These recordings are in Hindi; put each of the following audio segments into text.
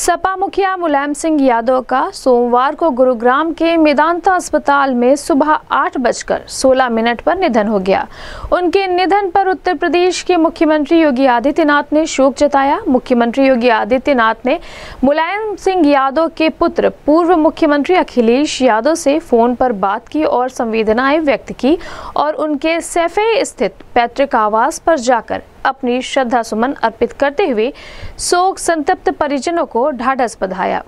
सपा मुखिया मुलायम सिंह यादव का सोमवार को गुरुग्राम के मेदांता अस्पताल में सुबह आठ बजकर सोलह मिनट पर निधन हो गया। उनके निधन पर उत्तर प्रदेश के मुख्यमंत्री योगी आदित्यनाथ ने शोक जताया। मुख्यमंत्री योगी आदित्यनाथ ने मुलायम सिंह यादव के पुत्र, पूर्व मुख्यमंत्री अखिलेश यादव से फ़ोन पर बात की और संवेदनाएँ व्यक्त की और उनके सैफे स्थित पैतृक आवास पर जाकर अपनी श्रद्धा सुमन अर्पित करते हुए शोक संतप्त परिजनों को ढाढ़स बधाया।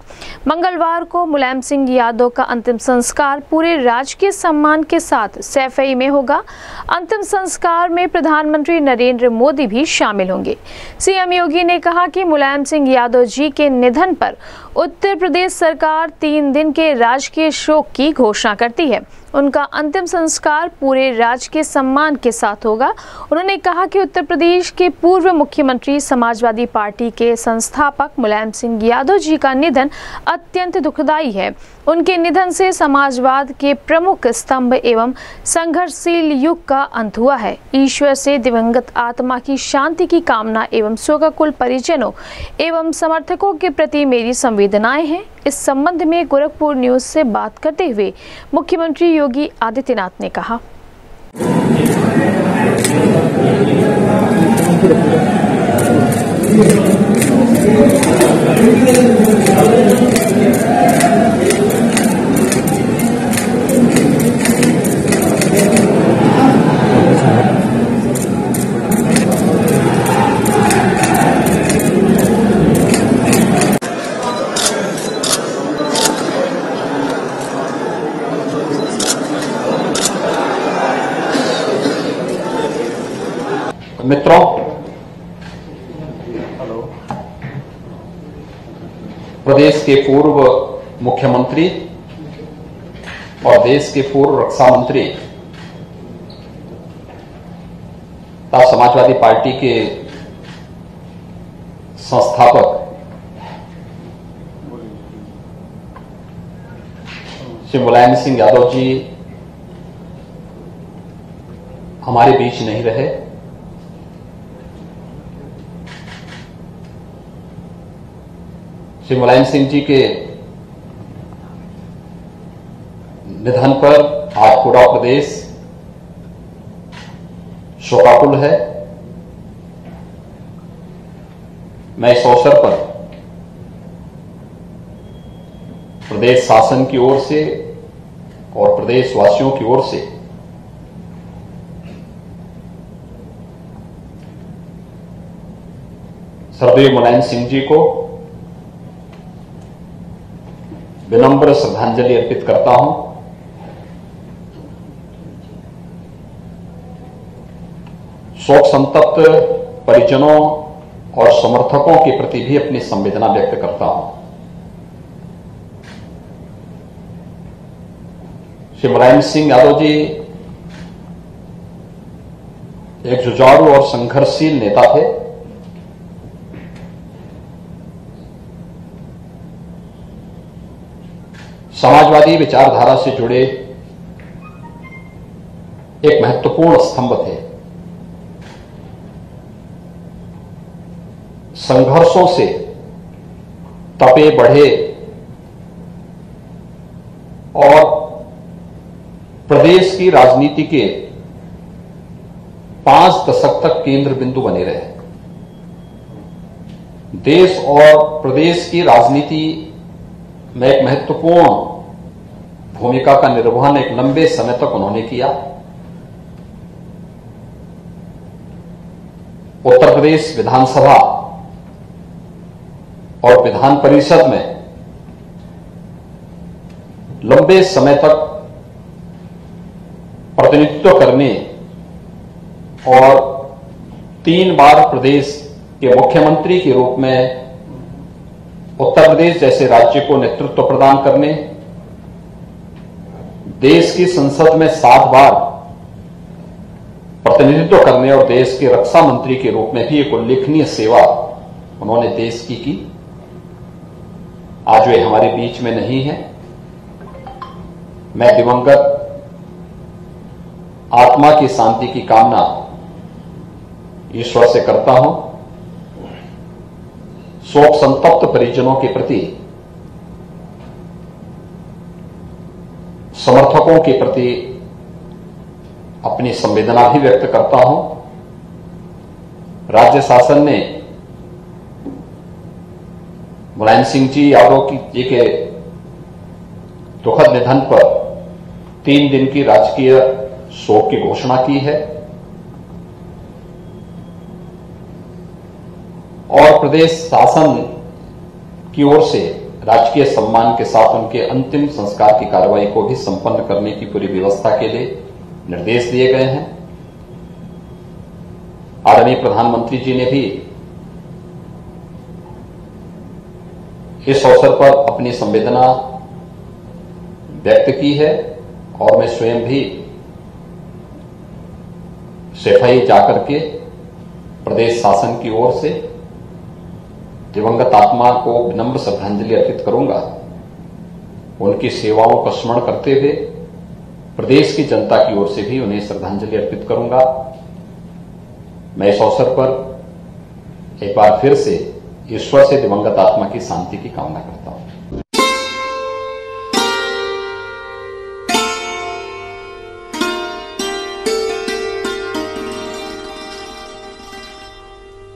मंगलवार को मुलायम सिंह यादव का अंतिम संस्कार पूरे राजकीय सम्मान के साथ सैफई में होगा। अंतिम संस्कार में प्रधानमंत्री नरेंद्र मोदी भी शामिल होंगे। सीएम योगी ने कहा कि मुलायम सिंह यादव जी के निधन पर उत्तर प्रदेश सरकार तीन दिन के राजकीय शोक की घोषणा करती है। उनका अंतिम संस्कार पूरे राजकीय सम्मान के साथ होगा। उन्होंने कहा कि उत्तर प्रदेश के पूर्व मुख्यमंत्री समाजवादी पार्टी के संस्थापक मुलायम सिंह यादव जी का निधन अत्यंत दुखदायी है। उनके निधन से समाजवाद के प्रमुख स्तंभ एवं संघर्षशील युग का अंत हुआ है। ईश्वर से दिवंगत आत्मा की शांति की कामना एवं शोकाकुल परिजनों एवं समर्थकों के प्रति मेरी संवेदनाएँ हैं। इस संबंध में गोरखपुर न्यूज़ से बात करते हुए मुख्यमंत्री योगी आदित्यनाथ ने कहा। मित्रों। प्रदेश के पूर्व मुख्यमंत्री और देश के पूर्व रक्षा मंत्री तथा समाजवादी पार्टी के संस्थापक। श्री मुलायम सिंह यादव जी हमारे बीच नहीं रहे। श्री मुलायम सिंह जी के निधन पर आज पूरा प्रदेश शोकाकुल है। मैं इस अवसर पर प्रदेश शासन की ओर से और प्रदेशवासियों की ओर से सरदेव मुलायम सिंह जी को विनम्र श्रद्धांजलि अर्पित करता हूँ। शोक संतप्त परिजनों और समर्थकों के प्रति भी अपनी संवेदना व्यक्त करता हूँ। श्री मुलायम सिंह यादव जी एक जुझारू और संघर्षशील नेता थे। समाजवादी विचारधारा से जुड़े एक महत्वपूर्ण स्तंभ थे। संघर्षों से तपे बढ़े और प्रदेश की राजनीति के पाँच दशक तक केंद्र बिंदु बने रहे। देश और प्रदेश की राजनीति में एक महत्वपूर्ण भूमिका का निर्वहन एक लंबे समय तक उन्होंने किया। उत्तर प्रदेश विधानसभा और विधान परिषद में लंबे समय तक प्रतिनिधित्व करने और तीन बार प्रदेश के मुख्यमंत्री के रूप में उत्तर प्रदेश जैसे राज्य को नेतृत्व प्रदान करने देश की संसद में सात बार प्रतिनिधित्व करने और देश के रक्षा मंत्री के रूप में भी एक उल्लेखनीय सेवा उन्होंने देश की की। आज वे हमारे बीच में नहीं है। मैं दिवंगत, आत्मा की शांति की कामना ईश्वर से करता हूँ। शोक संतप्त परिजनों के प्रति समर्थकों के प्रति अपनी संवेदना भी व्यक्त करता हूँ। राज्य शासन ने मुलायम सिंह जी यादव की जी के दुखद निधन पर तीन दिन की राजकीय शोक की घोषणा की है। और प्रदेश शासन की ओर से राजकीय सम्मान के साथ उनके अंतिम संस्कार की कार्रवाई को भी संपन्न करने की पूरी व्यवस्था के लिए निर्देश दिए गए हैं। आदरणीय प्रधानमंत्री जी ने भी इस अवसर पर अपनी संवेदना व्यक्त की है और मैं स्वयं भी सेफाई जाकर के प्रदेश शासन की ओर से दिवंगत आत्मा को विनम्र श्रद्धांजलि अर्पित करूँगा। उनकी सेवाओं का स्मरण करते हुए प्रदेश की जनता की ओर से भी उन्हें श्रद्धांजलि अर्पित करूँगा। मैं इस अवसर पर एक बार फिर से ईश्वर से दिवंगत आत्मा की शांति की कामना करता हूँ।